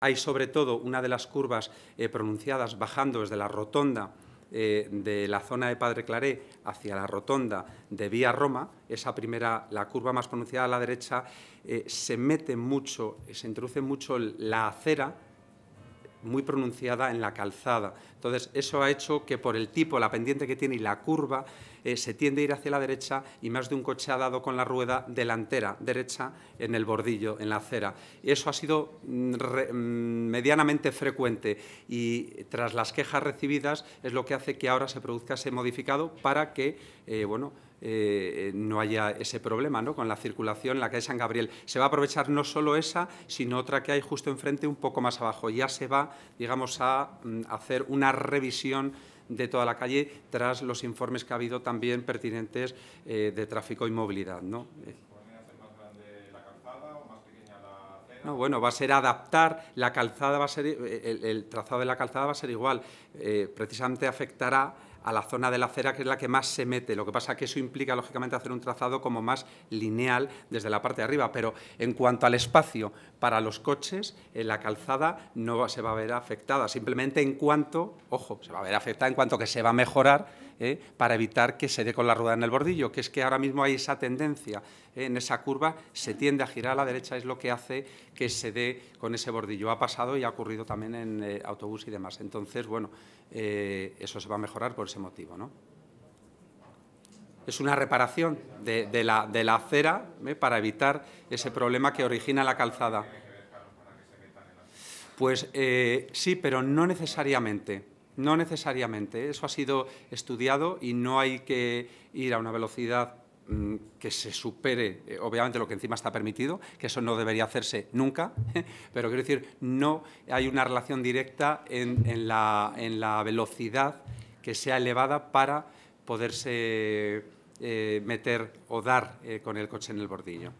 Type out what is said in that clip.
Hay sobre todo una de las curvas eh, pronunciadas bajando desde la rotonda eh, de la zona de Padre Claré hacia la rotonda de Vía Roma, esa primera, la curva más pronunciada a la derecha, eh, se mete mucho, se introduce mucho la acera muy pronunciada en la calzada. Entonces, eso ha hecho que por el tipo, la pendiente que tiene y la curva, eh, se tiende a ir hacia la derecha y más de un coche ha dado con la rueda delantera derecha en el bordillo, en la acera. Eso ha sido mm, mm, medianamente frecuente y tras las quejas recibidas es lo que hace que ahora se produzca ese modificado para que, eh, bueno, eh, no haya ese problema ¿no? con la circulación en la calle San Gabriel. Se va a aprovechar no solo esa, sino otra que hay justo enfrente, un poco más abajo. Ya se va, digamos, a mm, hacer una revisión de toda la calle tras los informes que ha habido también pertinentes eh, de tráfico y movilidad. ¿no? No, bueno, va a ser adaptar, la calzada va a ser, el, el trazado de la calzada va a ser igual, eh, precisamente afectará a la zona de la acera, que es la que más se mete. Lo que pasa es que eso implica, lógicamente, hacer un trazado como más lineal desde la parte de arriba, pero en cuanto al espacio para los coches, en la calzada no se va a ver afectada, simplemente en cuanto, ojo, se va a ver afectada en cuanto que se va a mejorar ¿eh? para evitar que se dé con la rueda en el bordillo, que es que ahora mismo hay esa tendencia ¿eh? en esa curva, se tiende a girar a la derecha, es lo que hace que se dé con ese bordillo. Ha pasado y ha ocurrido también en eh, autobús y demás. Entonces, bueno, eso se va a mejorar por ese motivo, ¿no? es una reparación de, la, de la, acera para evitar ese problema que origina la calzada. Pues sí, pero no necesariamente. No necesariamente. Eso ha sido estudiado y no hay que ir a una velocidad mm, que se supere, eh, obviamente, lo que encima está permitido, que eso no debería hacerse nunca, pero quiero decir, no hay una relación directa en, la, velocidad que sea elevada para poderse eh, meter o dar eh, con el coche en el bordillo.